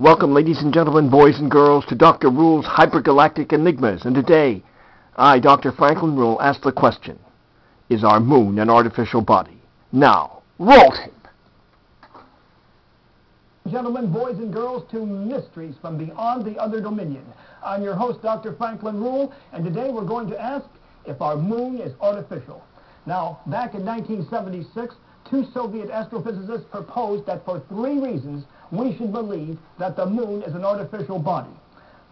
Welcome, ladies and gentlemen, boys and girls, to Dr. Ruehl's Hypergalactic Enigmas. And today, I, Dr. Franklin Ruehl, ask the question, is our moon an artificial body? Now, roll tape! Gentlemen, boys and girls, to Mysteries from Beyond the Other Dominion. I'm your host, Dr. Franklin Ruehl, and today we're going to ask if our moon is artificial. Now, back in 1976, two Soviet astrophysicists proposed that for three reasons we should believe that the moon is an artificial body.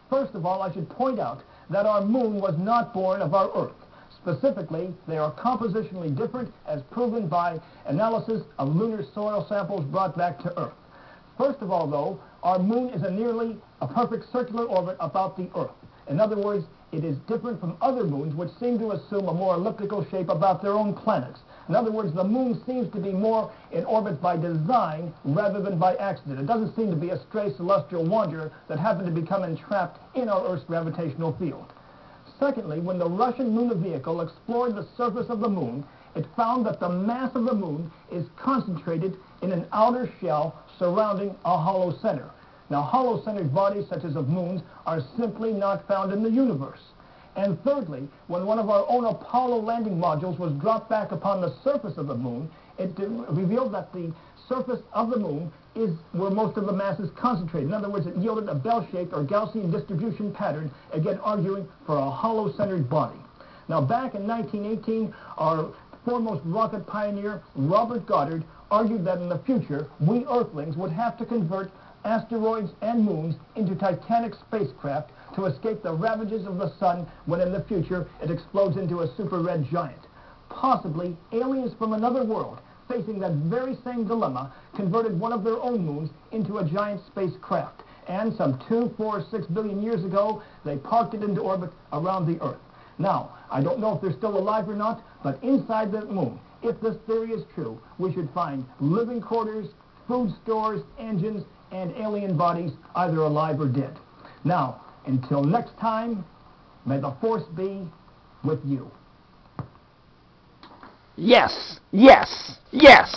First of all, I should point out that our moon was not born of our Earth. Specifically, they are compositionally different as proven by analysis of lunar soil samples brought back to Earth. First of all, though, our moon is a nearly a perfect circular orbit about the Earth. In other words, it is different from other moons which seem to assume a more elliptical shape about their own planets. In other words, the moon seems to be more in orbit by design rather than by accident. It doesn't seem to be a stray celestial wanderer that happened to become entrapped in our Earth's gravitational field. Secondly, when the Russian lunar vehicle explored the surface of the moon, it found that the mass of the moon is concentrated in an outer shell surrounding a hollow center. Now, hollow-centered bodies, such as of moons, are simply not found in the universe. And thirdly, when one of our own Apollo landing modules was dropped back upon the surface of the moon, it revealed that the surface of the moon is where most of the mass is concentrated. In other words, it yielded a bell-shaped or Gaussian distribution pattern, again arguing for a hollow-centered body. Now, back in 1918, our foremost rocket pioneer, Robert Goddard, argued that in the future, we Earthlings would have to convert asteroids and moons into titanic spacecraft to escape the ravages of the sun when in the future it explodes into a super red giant. Possibly aliens from another world facing that very same dilemma converted one of their own moons into a giant spacecraft. And some two, four, six billion years ago, they parked it into orbit around the Earth. Now, I don't know if they're still alive or not, but inside the moon, if this theory is true, we should find living quarters, food stores, engines, and alien bodies, either alive or dead. Now, until next time, may the force be with you. Yes, yes, yes!